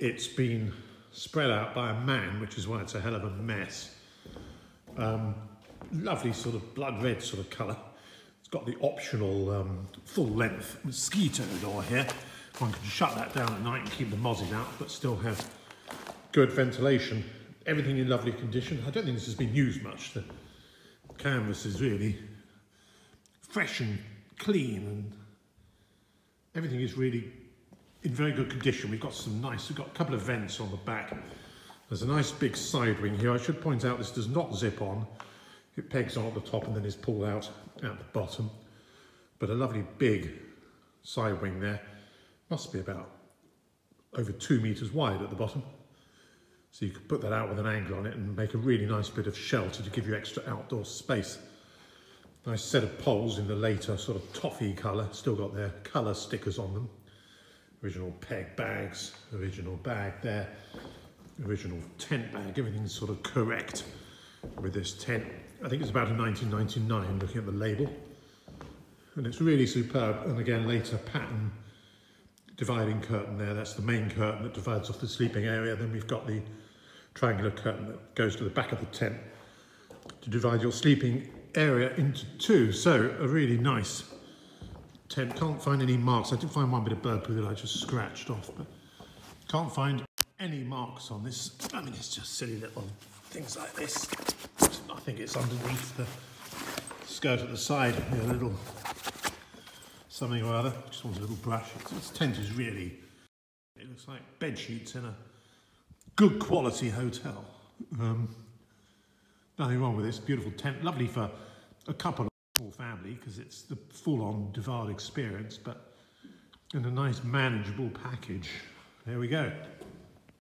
it's been spread out by a man, which is why it's a hell of a mess. Um, lovely sort of blood red sort of colour. It's got the optional um, full length mosquito door here. One can shut that down at night and keep the mozzies out, but still have good ventilation. Everything in lovely condition. I don't think this has been used much. The canvas is really fresh and clean and everything is really in very good condition. We've got some nice, we've got a couple of vents on the back. There's a nice big side wing here. I should point out this does not zip on. It pegs on at the top and then is pulled out at the bottom. But a lovely big side wing there. Must be about over two meters wide at the bottom. So you could put that out with an angle on it and make a really nice bit of shelter to give you extra outdoor space. Nice set of poles in the later sort of toffee colour, still got their colour stickers on them. Original peg bags, original bag there, original tent bag, everything's sort of correct with this tent. I think it's about a 1999 looking at the label. And it's really superb. And again, later pattern dividing curtain there. That's the main curtain that divides off the sleeping area. Then we've got the triangular curtain that goes to the back of the tent to divide your sleeping area into two. So a really nice tent. Can't find any marks. I did find one bit of bird poo that I just scratched off, but can't find any marks on this. I mean, it's just silly little things like this. I think it's underneath the skirt at the side. a little something or other. Just wants a little brush. This tent is really, it looks like bed sheets in a good quality hotel. Um, Nothing wrong with this, beautiful tent, lovely for a couple family because it's the full-on De Waard experience, but in a nice manageable package. There we go.